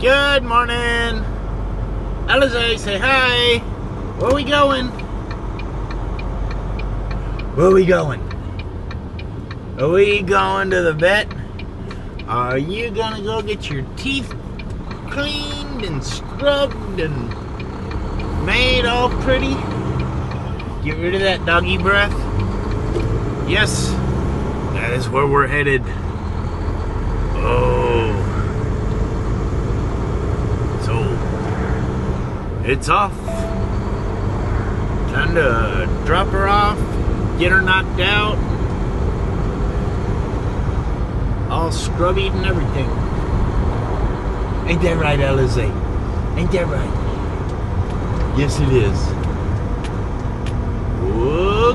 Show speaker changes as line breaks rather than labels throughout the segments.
Good morning. Alize, say hi. Where we going? Where we going? Are we going to the vet? Are you gonna go get your teeth cleaned and scrubbed and made all pretty? Get rid of that doggy breath? Yes, that is where we're headed. Oh. So, it's off. Time to drop her off, get her knocked out, all scrubby and everything. Ain't that right, Alize? Ain't that right? Yes, it is.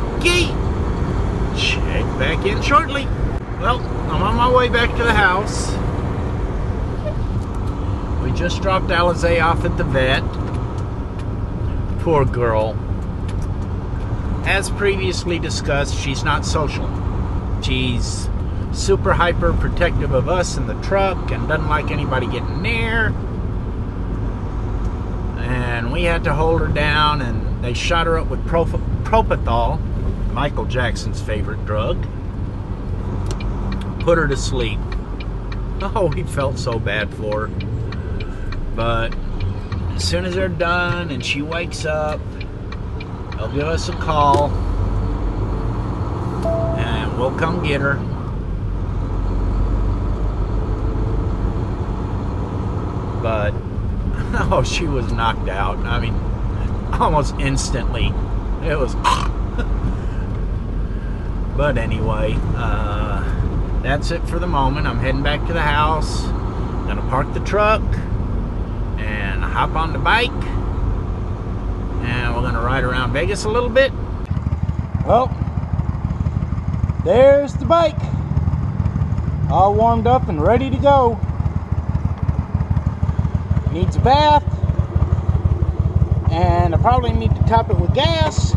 Okay. Check back in shortly. Well, I'm on my way back to the house. We just dropped Alize off at the vet. Poor girl. As previously discussed, she's not social. She's super hyper protective of us in the truck and doesn't like anybody getting near. And we had to hold her down, and they shot her up with Prof- Propofol, Michael Jackson's favorite drug. Put her to sleep. Oh, we felt so bad for her. But as soon as they're done and she wakes up, they'll give us a call and we'll come get her. But oh, she was knocked out. I mean, almost instantly. It was. but anyway, uh, that's it for the moment. I'm heading back to the house. Gonna park the truck hop on the bike. And we're gonna ride around Vegas a little bit. Well, there's the bike. All warmed up and ready to go. Needs a bath. And I probably need to top it with gas.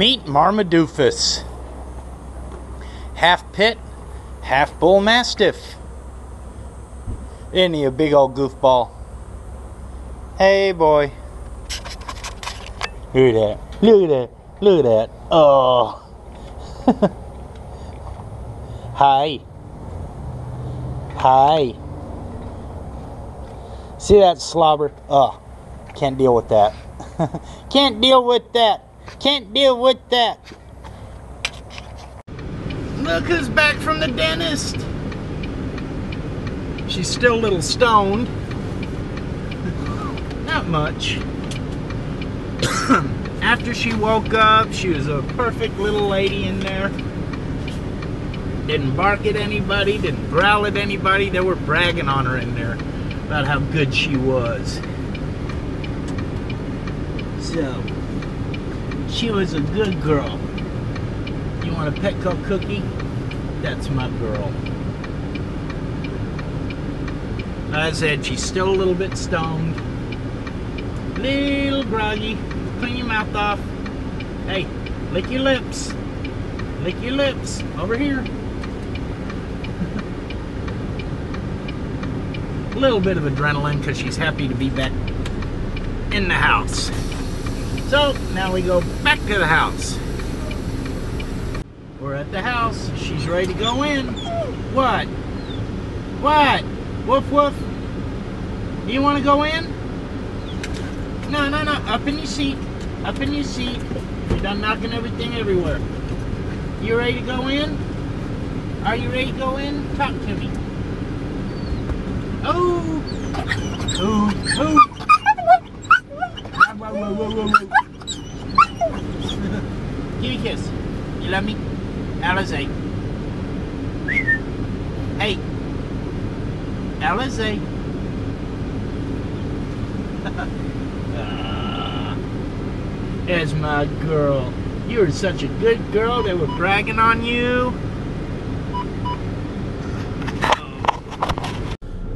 Meet Marmadoofus. Half pit, half bull mastiff. Isn't he a big old goofball? Hey, boy. Look at that. Look at that. Look at that. Oh. Hi. Hi. See that slobber? Oh, can't deal with that. can't deal with that. Can't deal with that. Look who's back from the dentist. She's still a little stoned. Not much. After she woke up, she was a perfect little lady in there. Didn't bark at anybody, didn't growl at anybody. They were bragging on her in there about how good she was. So, she was a good girl. You want a Petco cookie? That's my girl. I said, she's still a little bit stoned. Little groggy. Clean your mouth off. Hey, lick your lips. Lick your lips. Over here. a little bit of adrenaline because she's happy to be back in the house. So now we go back to the house. We're at the house. She's ready to go in. What? What? Woof woof. You want to go in? No, no, no. Up in your seat. Up in your seat. You're done knocking everything everywhere. You ready to go in? Are you ready to go in? Talk to me. Oh! Oh! Oh! Kiss. You love me? Alizé. Hey. Alizé. Ah, There's my girl. You were such a good girl. They were bragging on you.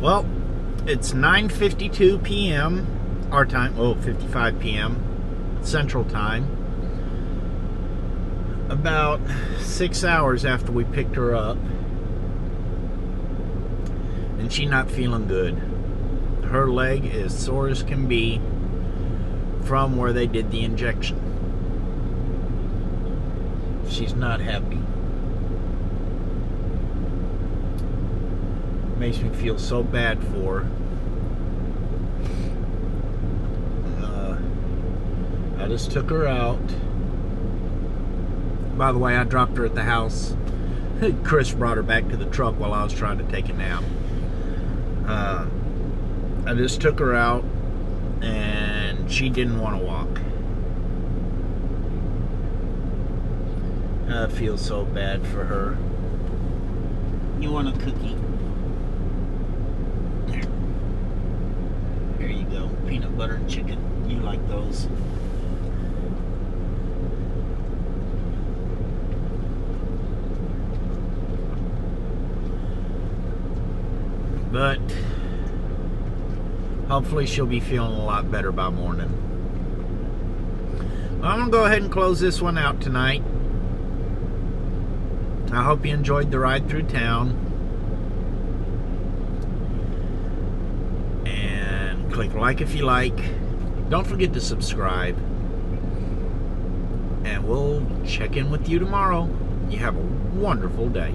Well, it's 9:52 p.m. our time. Oh, 55 p.m. Central Time. About six hours after we picked her up, and she not feeling good. Her leg is sore as can be from where they did the injection. She's not happy. Makes me feel so bad for her. Uh, I just took her out. By the way, I dropped her at the house. Chris brought her back to the truck while I was trying to take a nap. Uh, I just took her out, and she didn't want to walk. I feel so bad for her. You want a cookie? Here. Here you go. Peanut butter and chicken. You like those. But hopefully she'll be feeling a lot better by morning. I'm going to go ahead and close this one out tonight. I hope you enjoyed the ride through town. And click like if you like. Don't forget to subscribe. And we'll check in with you tomorrow. You have a wonderful day.